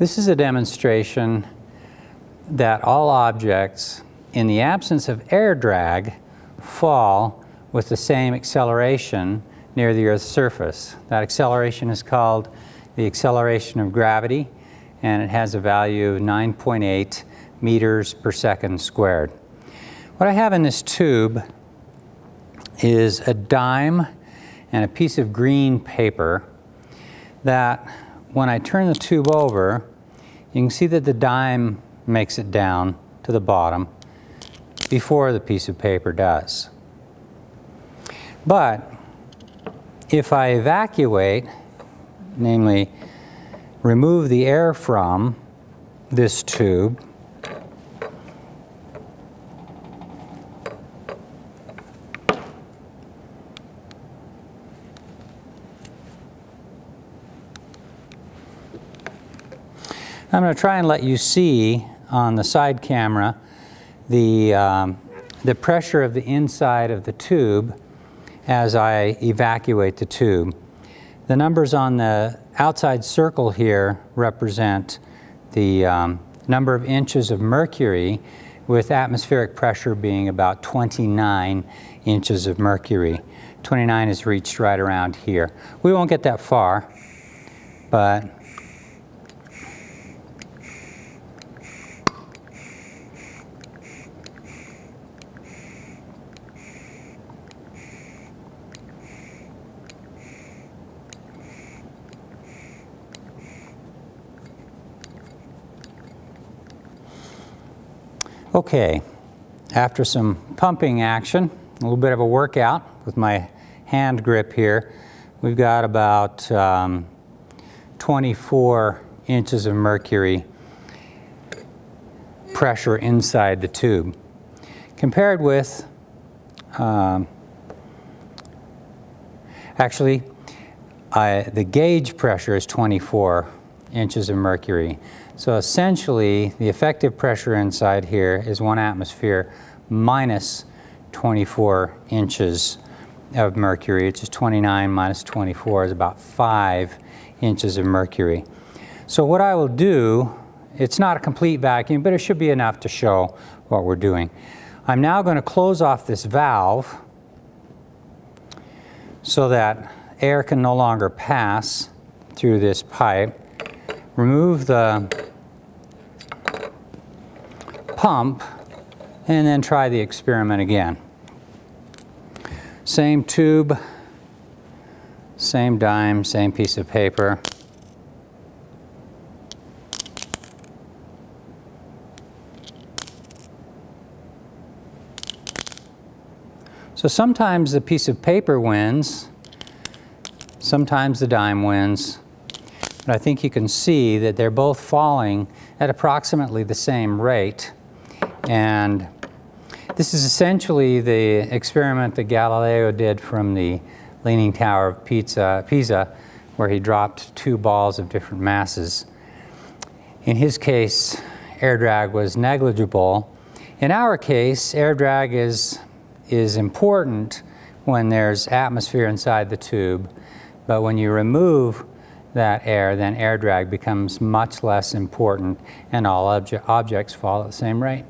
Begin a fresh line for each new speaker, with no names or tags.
This is a demonstration that all objects in the absence of air drag fall with the same acceleration near the Earth's surface. That acceleration is called the acceleration of gravity and it has a value of 9.8 meters per second squared. What I have in this tube is a dime and a piece of green paper that when I turn the tube over, you can see that the dime makes it down to the bottom before the piece of paper does. But if I evacuate, namely remove the air from this tube, I'm going to try and let you see on the side camera the, um, the pressure of the inside of the tube as I evacuate the tube. The numbers on the outside circle here represent the um, number of inches of mercury with atmospheric pressure being about 29 inches of mercury. 29 is reached right around here. We won't get that far, but Okay, after some pumping action, a little bit of a workout with my hand grip here, we've got about um, 24 inches of mercury pressure inside the tube. Compared with, um, actually, I, the gauge pressure is 24 inches of mercury. So essentially, the effective pressure inside here is one atmosphere minus 24 inches of mercury, which is 29 minus 24 is about 5 inches of mercury. So what I will do, it's not a complete vacuum, but it should be enough to show what we're doing. I'm now going to close off this valve so that air can no longer pass through this pipe. Remove the pump and then try the experiment again. Same tube, same dime, same piece of paper. So sometimes the piece of paper wins, sometimes the dime wins, I think you can see that they're both falling at approximately the same rate. And this is essentially the experiment that Galileo did from the Leaning Tower of Pisa, Pisa, where he dropped two balls of different masses. In his case, air drag was negligible. In our case, air drag is, is important when there's atmosphere inside the tube, but when you remove that air, then air drag becomes much less important and all obje objects fall at the same rate.